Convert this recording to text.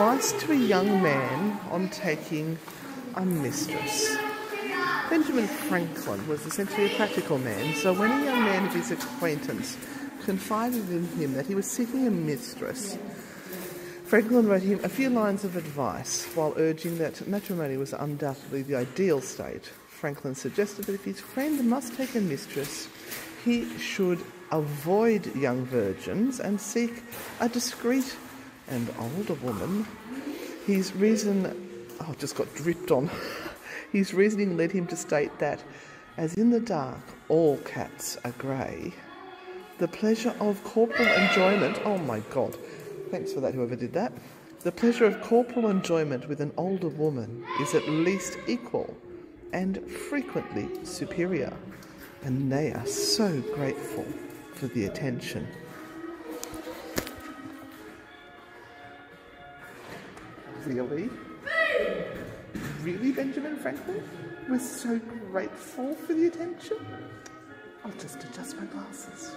Advice to a young man on taking a mistress. Benjamin Franklin was essentially a practical man, so when a young man of his acquaintance confided in him that he was seeking a mistress, Franklin wrote him a few lines of advice while urging that matrimony was undoubtedly the ideal state. Franklin suggested that if his friend must take a mistress, he should avoid young virgins and seek a discreet and older woman. His reason, oh, just got dripped on. His reasoning led him to state that, as in the dark all cats are grey, the pleasure of corporal enjoyment, oh my god, thanks for that, whoever did that. The pleasure of corporal enjoyment with an older woman is at least equal and frequently superior, and they are so grateful for the attention. Really? Really, Benjamin Franklin? We're so grateful for the attention? I'll just adjust my glasses.